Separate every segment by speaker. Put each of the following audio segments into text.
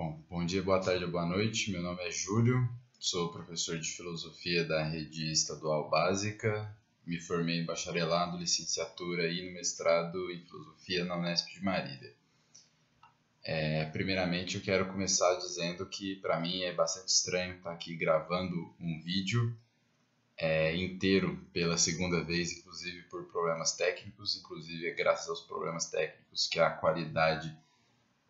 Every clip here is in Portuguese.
Speaker 1: Bom, bom dia, boa tarde boa noite. Meu nome é Júlio, sou professor de filosofia da rede estadual básica. Me formei em bacharelado, licenciatura e no mestrado em filosofia na Unesp de Marília. É, primeiramente, eu quero começar dizendo que para mim é bastante estranho estar aqui gravando um vídeo é, inteiro pela segunda vez, inclusive por problemas técnicos, inclusive é graças aos problemas técnicos que a qualidade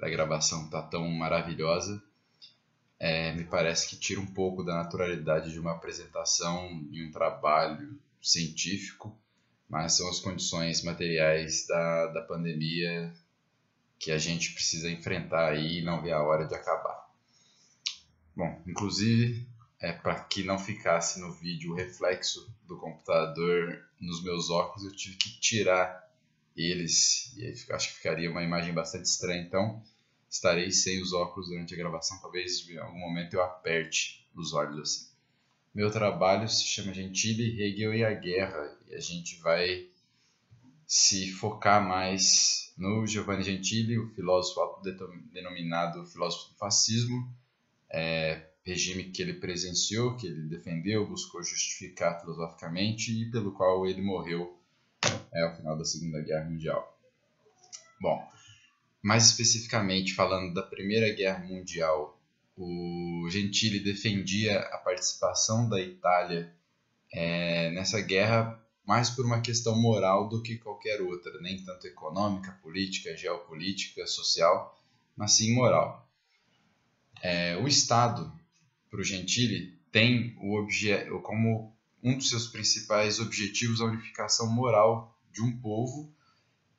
Speaker 1: da gravação está tão maravilhosa. É, me parece que tira um pouco da naturalidade de uma apresentação em um trabalho científico, mas são as condições materiais da, da pandemia que a gente precisa enfrentar e não vê a hora de acabar. Bom, inclusive, é para que não ficasse no vídeo o reflexo do computador nos meus óculos, eu tive que tirar eles e aí acho que ficaria uma imagem bastante estranha. Então, estarei sem os óculos durante a gravação. Talvez em algum momento eu aperte os olhos assim. Meu trabalho se chama Gentile, Hegel e a Guerra e a gente vai se focar mais no Giovanni Gentili, o filósofo autodenominado filósofo do fascismo, é, regime que ele presenciou, que ele defendeu, buscou justificar filosoficamente e pelo qual ele morreu é, ao final da Segunda Guerra Mundial. Bom, mais especificamente falando da Primeira Guerra Mundial, o Gentili defendia a participação da Itália é, nessa guerra mais por uma questão moral do que qualquer outra, nem tanto econômica, política, geopolítica, social, mas sim moral. É, o Estado, para o Gentili, tem o como um dos seus principais objetivos a unificação moral de um povo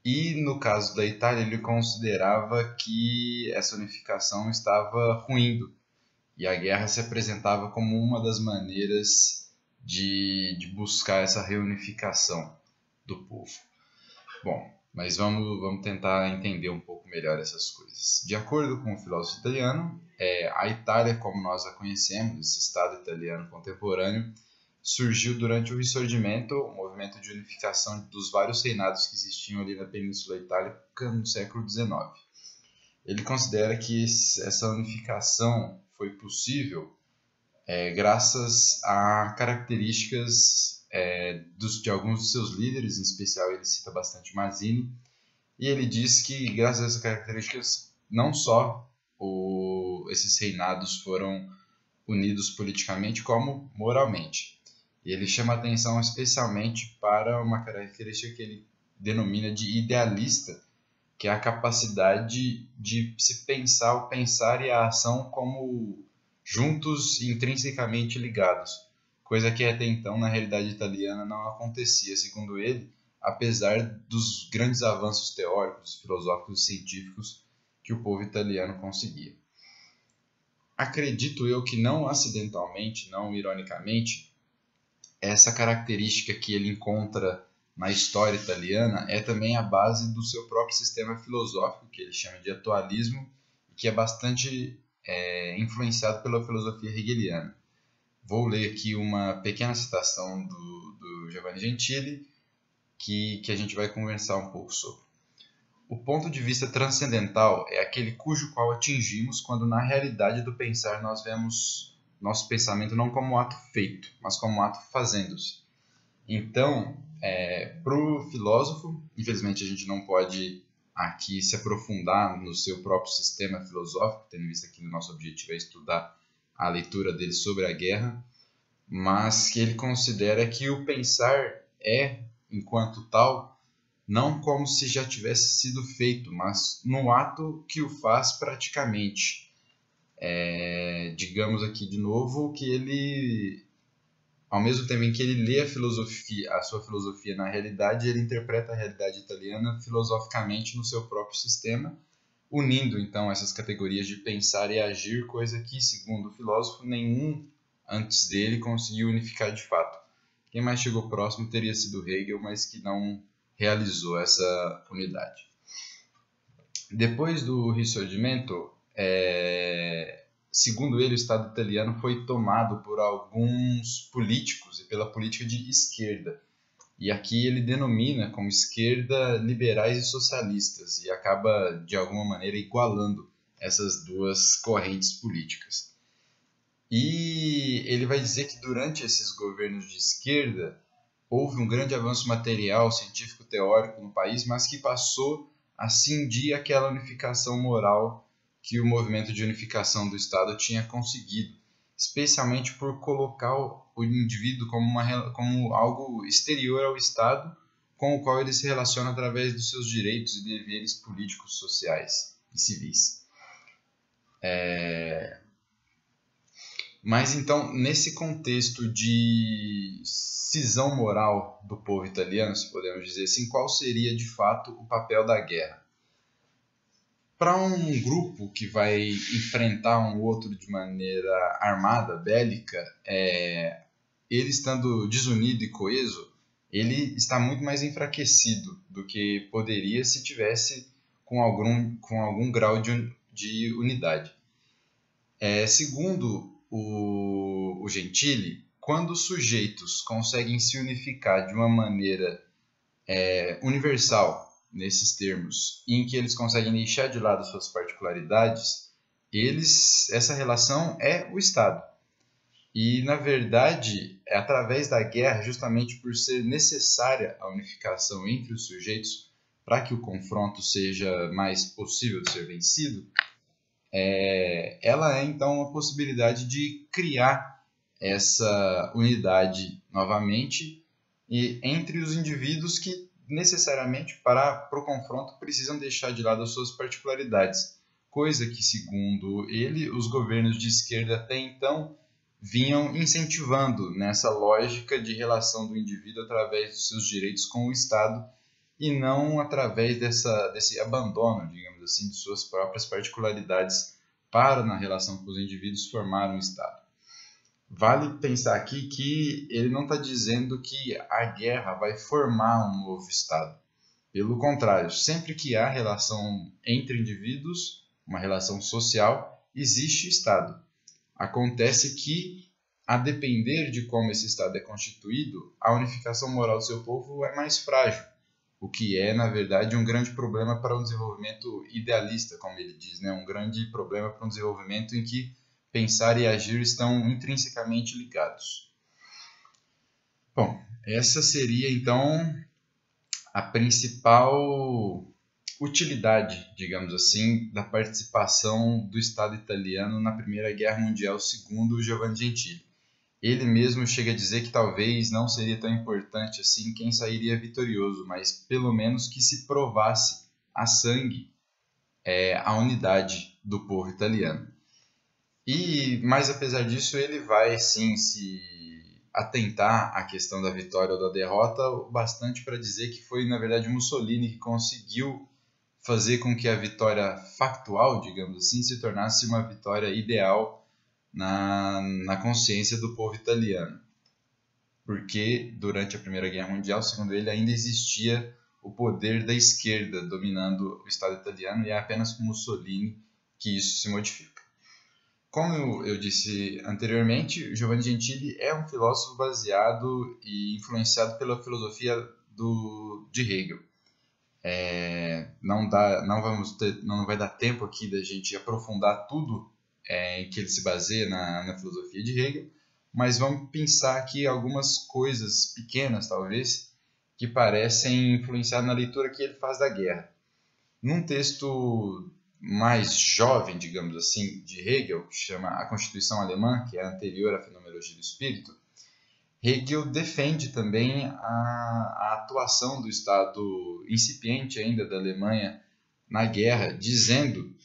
Speaker 1: e no caso da Itália, ele considerava que essa unificação estava ruindo e a guerra se apresentava como uma das maneiras de, de buscar essa reunificação do povo. Bom, mas vamos, vamos tentar entender um pouco melhor essas coisas. De acordo com o filósofo italiano, é, a Itália, como nós a conhecemos, esse Estado italiano contemporâneo, surgiu durante o Ressurgimento, o movimento de unificação dos vários reinados que existiam ali na Península Itálica no século XIX. Ele considera que essa unificação foi possível é, graças a características é, dos, de alguns dos seus líderes, em especial ele cita bastante Mazzini, e ele diz que graças a essas características não só o, esses reinados foram unidos politicamente como moralmente. E ele chama atenção especialmente para uma característica que ele denomina de idealista, que é a capacidade de se pensar, o pensar e a ação como juntos intrinsecamente ligados, coisa que até então na realidade italiana não acontecia, segundo ele, apesar dos grandes avanços teóricos, filosóficos e científicos que o povo italiano conseguia. Acredito eu que não acidentalmente, não ironicamente, essa característica que ele encontra na história italiana é também a base do seu próprio sistema filosófico, que ele chama de atualismo, que é bastante é, influenciado pela filosofia hegeliana. Vou ler aqui uma pequena citação do, do Giovanni Gentili, que, que a gente vai conversar um pouco sobre. O ponto de vista transcendental é aquele cujo qual atingimos quando na realidade do pensar nós vemos nosso pensamento não como ato feito, mas como ato fazendo-se. Então, é, para o filósofo, infelizmente a gente não pode aqui se aprofundar no seu próprio sistema filosófico, tendo visto que o nosso objetivo é estudar a leitura dele sobre a guerra, mas que ele considera que o pensar é, enquanto tal, não como se já tivesse sido feito, mas no ato que o faz praticamente é, digamos aqui de novo que ele ao mesmo tempo em que ele lê a filosofia, a sua filosofia na realidade, ele interpreta a realidade italiana filosoficamente no seu próprio sistema, unindo então essas categorias de pensar e agir, coisa que, segundo o filósofo, nenhum antes dele conseguiu unificar de fato. Quem mais chegou próximo teria sido Hegel, mas que não realizou essa unidade. Depois do Risorgimento, é, segundo ele, o Estado italiano foi tomado por alguns políticos e pela política de esquerda. E aqui ele denomina como esquerda liberais e socialistas e acaba, de alguma maneira, igualando essas duas correntes políticas. E ele vai dizer que durante esses governos de esquerda houve um grande avanço material, científico, teórico no país, mas que passou a cindir aquela unificação moral que o movimento de unificação do Estado tinha conseguido, especialmente por colocar o indivíduo como, uma, como algo exterior ao Estado, com o qual ele se relaciona através dos seus direitos e deveres políticos, sociais e civis. É... Mas então, nesse contexto de cisão moral do povo italiano, se podemos dizer assim, qual seria de fato o papel da guerra? Para um grupo que vai enfrentar um outro de maneira armada, bélica, é, ele estando desunido e coeso, ele está muito mais enfraquecido do que poderia se tivesse com algum, com algum grau de, de unidade. É, segundo o, o Gentili, quando os sujeitos conseguem se unificar de uma maneira é, universal nesses termos, em que eles conseguem deixar de lado suas particularidades, eles, essa relação é o Estado. E, na verdade, é através da guerra, justamente por ser necessária a unificação entre os sujeitos, para que o confronto seja mais possível de ser vencido, é, ela é então uma possibilidade de criar essa unidade novamente e entre os indivíduos que necessariamente para, o confronto precisam deixar de lado as suas particularidades, coisa que, segundo ele, os governos de esquerda até então vinham incentivando nessa lógica de relação do indivíduo através dos seus direitos com o Estado e não através dessa, desse abandono, digamos assim, de suas próprias particularidades para, na relação com os indivíduos, formar um Estado. Vale pensar aqui que ele não está dizendo que a guerra vai formar um novo Estado. Pelo contrário, sempre que há relação entre indivíduos, uma relação social, existe Estado. Acontece que, a depender de como esse Estado é constituído, a unificação moral do seu povo é mais frágil, o que é, na verdade, um grande problema para um desenvolvimento idealista, como ele diz, né? um grande problema para um desenvolvimento em que pensar e agir estão intrinsecamente ligados. Bom, essa seria então a principal utilidade, digamos assim, da participação do Estado italiano na Primeira Guerra Mundial, segundo Giovanni Gentili. Ele mesmo chega a dizer que talvez não seria tão importante assim quem sairia vitorioso, mas pelo menos que se provasse a sangue é, a unidade do povo italiano. E, mas apesar disso, ele vai sim se atentar à questão da vitória ou da derrota bastante para dizer que foi, na verdade, Mussolini que conseguiu fazer com que a vitória factual, digamos assim, se tornasse uma vitória ideal na, na consciência do povo italiano. Porque durante a Primeira Guerra Mundial, segundo ele, ainda existia o poder da esquerda dominando o Estado italiano e é apenas com Mussolini que isso se modifica. Como eu disse anteriormente, Giovanni Gentili é um filósofo baseado e influenciado pela filosofia do, de Hegel. É, não, dá, não, vamos ter, não vai dar tempo aqui da gente aprofundar tudo é, em que ele se baseia na, na filosofia de Hegel, mas vamos pensar aqui algumas coisas pequenas, talvez, que parecem influenciar na leitura que ele faz da guerra. Num texto mais jovem, digamos assim, de Hegel, que chama A Constituição Alemã, que é anterior à Fenomenologia do Espírito, Hegel defende também a, a, atuação do Estado incipiente ainda da Alemanha na guerra, dizendo,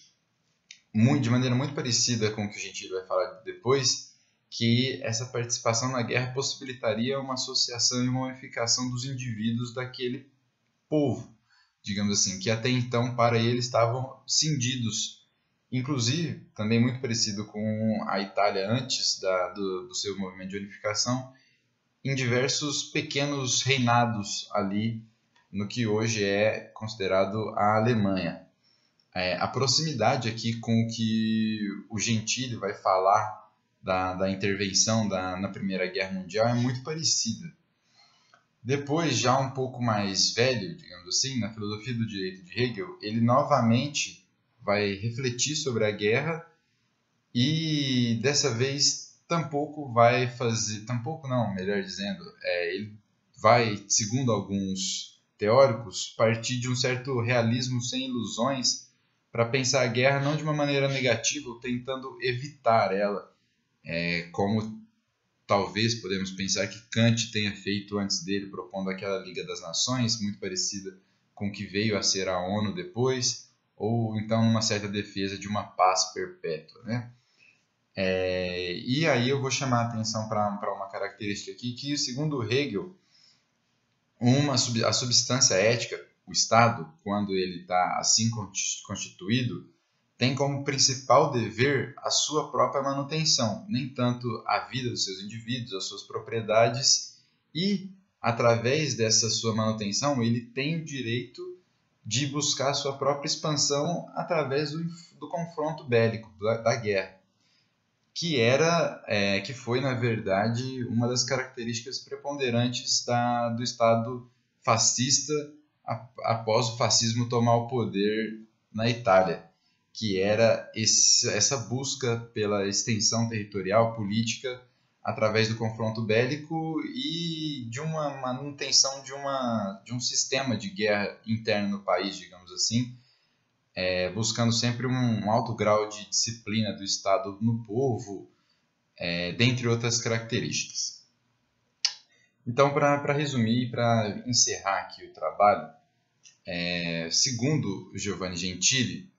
Speaker 1: muito, de maneira muito parecida com o que o Gentili vai falar depois, que essa participação na guerra possibilitaria uma associação e uma unificação dos indivíduos daquele povo digamos assim, que até então para ele estavam cindidos. Inclusive, também muito parecido com a Itália antes da, do, do seu movimento de unificação, em diversos pequenos reinados ali no que hoje é considerado a Alemanha. É, a proximidade aqui com o que o Gentili vai falar da, da intervenção da, na Primeira Guerra Mundial é muito parecida. Depois, já um pouco mais velho, digamos assim, na filosofia do direito de Hegel, ele novamente vai refletir sobre a guerra e dessa vez tampouco vai fazer, tampouco não, melhor dizendo, é, ele vai, segundo alguns teóricos, partir de um certo realismo sem ilusões para pensar a guerra não de uma maneira negativa, ou tentando evitar ela, é, como talvez podemos pensar que Kant tenha feito antes dele, propondo aquela Liga das Nações, muito parecida com o que veio a ser a ONU depois, ou então uma certa defesa de uma paz perpétua, né? É, e aí eu vou chamar a atenção para uma característica aqui que, segundo Hegel, uma, a substância ética, o Estado, quando ele está assim constituído, tem como principal dever a sua própria manutenção, nem tanto a vida dos seus indivíduos, as suas propriedades, e através dessa sua manutenção ele tem o direito de buscar a sua própria expansão através do, do confronto bélico, da, da guerra que era, é, que foi na verdade uma das características preponderantes da, do Estado fascista após o fascismo tomar o poder na Itália, que era esse, essa busca pela extensão territorial política através do confronto bélico e de uma manutenção de, uma, de um sistema de guerra interno no país, digamos assim, é, buscando sempre um alto grau de disciplina do Estado no povo, é, dentre outras características. Então, para resumir para encerrar aqui o trabalho, é, segundo Giovanni Gentili,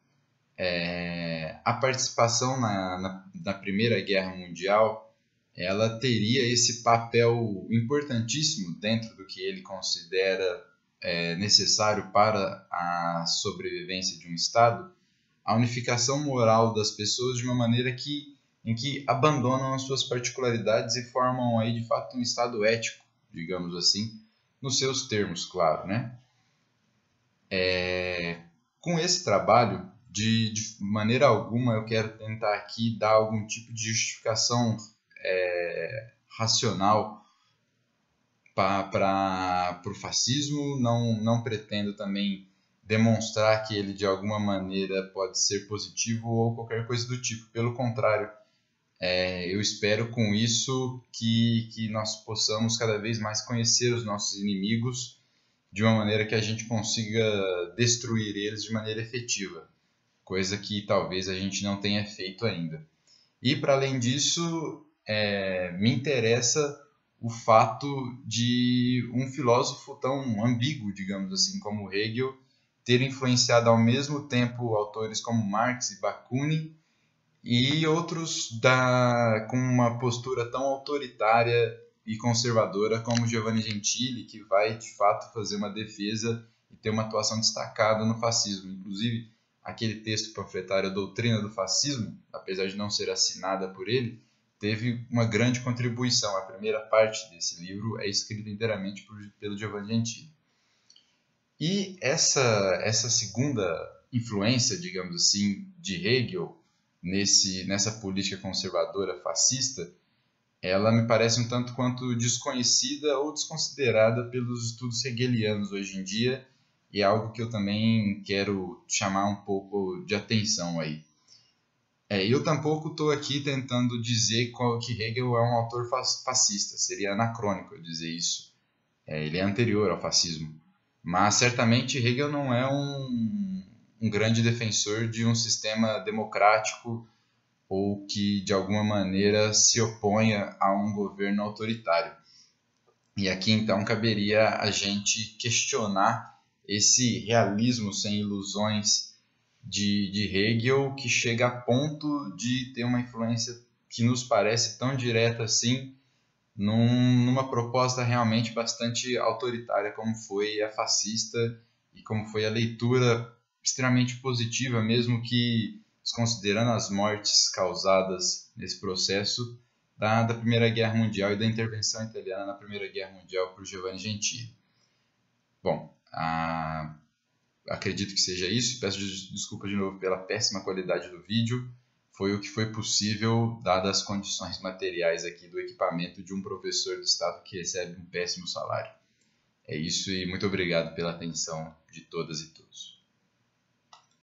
Speaker 1: é, a participação na, na, na, Primeira Guerra Mundial ela teria esse papel importantíssimo dentro do que ele considera é, necessário para a sobrevivência de um Estado, a unificação moral das pessoas de uma maneira que, em que abandonam as suas particularidades e formam aí de fato um Estado ético, digamos assim, nos seus termos, claro, né? É, com esse trabalho, de, de, maneira alguma eu quero tentar aqui dar algum tipo de justificação é, racional para o fascismo, não, não pretendo também demonstrar que ele de alguma maneira pode ser positivo ou qualquer coisa do tipo. Pelo contrário, é, eu espero com isso que, que nós possamos cada vez mais conhecer os nossos inimigos de uma maneira que a gente consiga destruir eles de maneira efetiva, coisa que talvez a gente não tenha feito ainda. E para além disso, é, me interessa o fato de um filósofo tão ambíguo, digamos assim, como Hegel, ter influenciado ao mesmo tempo autores como Marx e Bakunin e outros da, com uma postura tão autoritária e conservadora como Giovanni Gentili, que vai de fato fazer uma defesa e ter uma atuação destacada no fascismo. Inclusive, aquele texto panfletário Doutrina do Fascismo, apesar de não ser assinada por ele, teve uma grande contribuição. A primeira parte desse livro é escrita inteiramente por, pelo Giovanni Gentili. E essa, essa segunda influência, digamos assim, de Hegel nesse, nessa política conservadora fascista, ela me parece um tanto quanto desconhecida ou desconsiderada pelos estudos hegelianos hoje em dia, e é algo que eu também quero chamar um pouco de atenção aí. É, eu tampouco estou aqui tentando dizer que Hegel é um autor fascista, seria anacrônico eu dizer isso. É, ele é anterior ao fascismo. Mas certamente Hegel não é um, um grande defensor de um sistema democrático ou que de alguma maneira se oponha a um governo autoritário. E aqui então caberia a gente questionar esse realismo sem ilusões de, de Hegel que chega a ponto de ter uma influência que nos parece tão direta assim num, numa proposta realmente bastante autoritária como foi a fascista e como foi a leitura extremamente positiva, mesmo que desconsiderando as mortes causadas nesse processo da, da Primeira Guerra Mundial e da intervenção italiana na Primeira Guerra Mundial por Giovanni Gentili. Bom, a acredito que seja isso. Peço desculpa de novo pela péssima qualidade do vídeo. Foi o que foi possível, dadas as condições materiais aqui do equipamento de um professor do estado que recebe um péssimo salário. É isso e muito obrigado pela atenção de todas e todos.